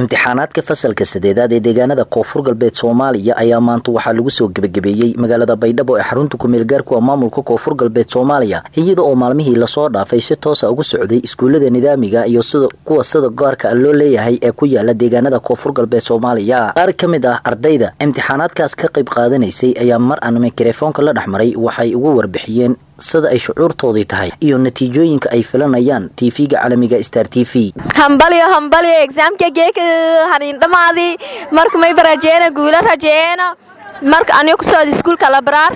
imtixaanaadka fasalka sadeedaad ee deegaanada koonfur galbeed soomaaliya ayaa maanta waxaa lagu soo gebagabeeyey magaalada baydhabo ee xarunta kumeel gaarku a maamulka koonfur galbeed soomaaliya iyada oo maalmihii la soo dhaafay si toosa ugu socday iskuullada nidaamiga iyo sida kuwa sida gaarka loo leeyahay ee ku yaalla deegaanada koonfur galbeed soomaaliya. Qaar ka mid ah ardayda imtixaanaadkaas ka qayb qaadanaysay ayaa mar aan mikrofoonka la dhexmaray waxay ugu warbixiyeen sida ay shucuurtoodii tahay iyo natiijooyinka ay filanayaan tv-ga caalamiga star t v. Hambalyo hambalyo exaamka geeka hanin dhamaadii marka mayba rajeena guula rajeena marka aniga ku socda iskuulka labraar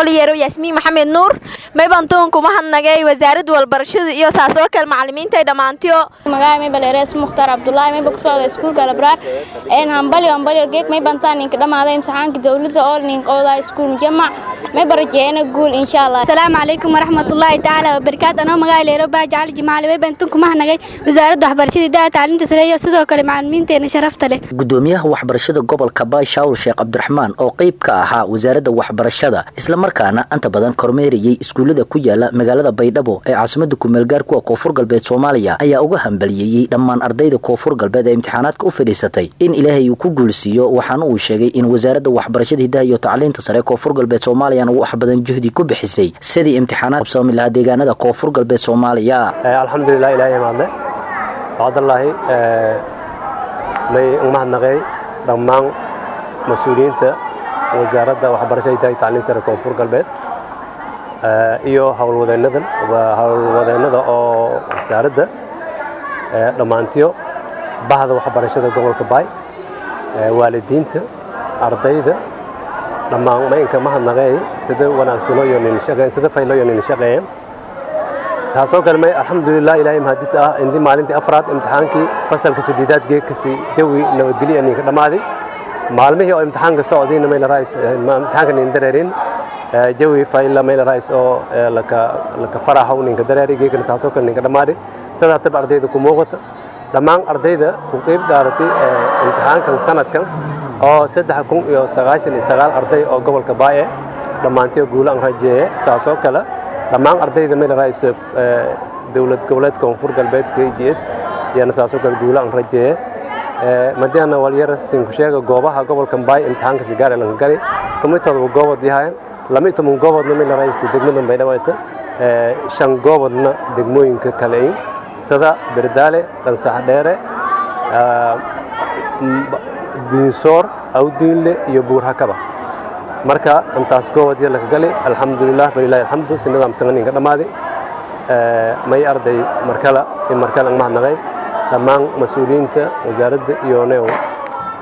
oliyero yaasmiin maxamed nuur mayban tuunku mahadnagay wasaaradda walbarashada iyo saasoo kale macalimiinta dhammaantiyo magaca mayba dheerees mukhtaar cabdulaahi mayba ku socda iskuulka labraar een hambalyo hambalyo geeg mayban taa ninka dhammaaday imtixaanka dowladda oo ninka oodaa iskuul mujamac mayba rajeena guul insha allah asalaamu calaykum waraxmatullaahi tacaala wabarakaatu anoo magaca leero baa jacali jimaali mayban tunku mahadnagay wasaaradda waxbarashada daa tacliinta sare iyo sidoo kale macalimiinteena sharafta leh. Gudoomiyaha waxbarashada gobolka baay shaawul sheekh cabdiraxmaan oo qayb ka ahaa wasaaradda waxbarashada markaana inta badan kormeerayay iskuullada ku yaalla magaalada baydhabo ee caasimada kumeelgaar kuwa koonfur galbeed soomaaliya ayaa uga hambaliyeeyey dhammaan ardayda koonfur galbeed ee imtixaanaadka u fadhiisatay. In ilaahay uu ku guulsiiyo waxaana uu sheegay in wasaaradda waxbarashada hidaha iyo tacliinta sare koonfur galbeed soomaaliyana wax badan juhdi ku bixisay. Sidii imtixaanaad qabsami lahaa deegaanada koonfur galbeed soomaaliya. Alxamdulilah ilahay mahadle cabdallaahi may umahadnaqay dhammaan mas'uuliyiinta wasaaradda waxbarashada hidaha iyo tacliin sare koonfur galbeed iyo howlwadeennadan howlwadeennada oo wasaaradda dhammaantiyo bahda waxbarashada gobolka baay waalidiinta ardayda dhammaan maynka mahadnaqeey sida wanaagsanoo iyo ninshaqeen sida fayloo iyo ninshaqeeyeen saasoo kale may alxamdulilah ilaahay mahadis ah indii maalintii afraad imtixaankii fasalka sideedaad geekasi jawi nabadgelyo ninka dhammaaday maalmihii oo imtixaanka socdayna mayla rais imtixaanka nin dareerin jawi fayla mayla rais oo laka laka faraha ninka dareeri geekana saasoo kale ninka dhammaadi sidaa tab ardayda ku muuqata dhammaan ardayda ku qeyb dhaaratay imtixaankan sanadkan oo saddex kun iyo sagaashan iyo sagaal arday oo gobolka baaye dhammaantiyo guulo aan rajeeye saasoo kale dhammaan ardayda mayla rais dowlad goboleedka koonfur galbeed k g s iyana saasoo kale guulo aan rajeeye madiana walyara sinku sheega goobaha gobolka mbaay imtixaanka sigaar lanka gali tumitooda goobood yahayn lama toban gooboodna mid la raysto degmada baydhaweyta shan goobodna degmooyinka kaleyn sida berdaale dansax dheere diinsoor awdiinle iyo buurhakaba. Marka intaas goobod ya laka gali alxamdulilah balilahi alxamdu si nidaamsan ninka dhammaaday may arday markala in markale ang mahadnaqay dhammaan mas'uuliyiinta wasaaradda iyo new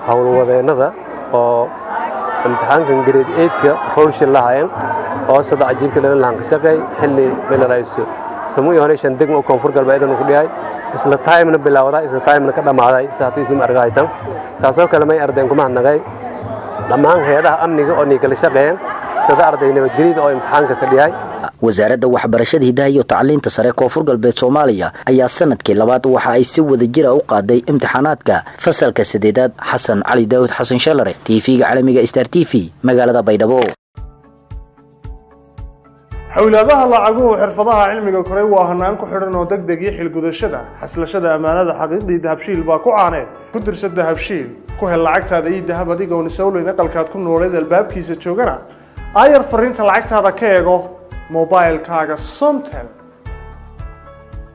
howlwadeennada oo imtixaankan grade eidka howlshil lahaayeen oo sida cajiibka dhalan lahaan xilli melarayso tamu iyo hore shan degmo koonfur galbeedan ku dhiyahay isla taymna bilowday isla taymna ka dhammaaday saatiisim argahaytan saasoo kale may ardayn kuma hadnaqay dhammaan hay'adaha amniga oo nii kala shaqeeyeen sida arday nabadgelyada oo imtixaanka ka dhiyahay wasaaradda waxbarashada hidaha iyo tacliinta sare koonfur galbeed soomaaliya ayaa sannadkii labaad waxa ay si wada jira u qaaday imtixaanaadka fasalka sadeedaad xasan cali daawud xasan shalare tv-ga caalamiga star t v magaalada baydhabo. Xowlaadaha lacaguhu xirfadaha cilmiga koray waa hanaan ku xidhan oo deg iyo xilgudashada. Xaslashada ammaanada xaqiiqdii dahabshiil baa ku caaneed ku dirsa dahabshiil ku hel lacagtaada iyo dahab adigoon isowleyn aqalkaad ku nooleed albaabkiisa joogana. Aayar fariinta lacagtaada ka eego mobilkaaga somtel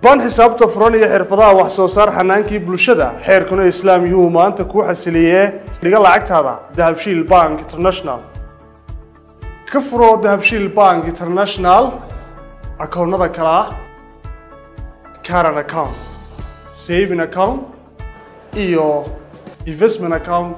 ban xisaabta furan iyo xirfadaha wax soo saar xanaankii bulshada xeerkuna islaam yuu maanta kuu xasiliyee dhiga lacagtaada dahabshiil bank international. Ka furo dahabshiil bank international akoonnada kale caran account saving account iyo investment account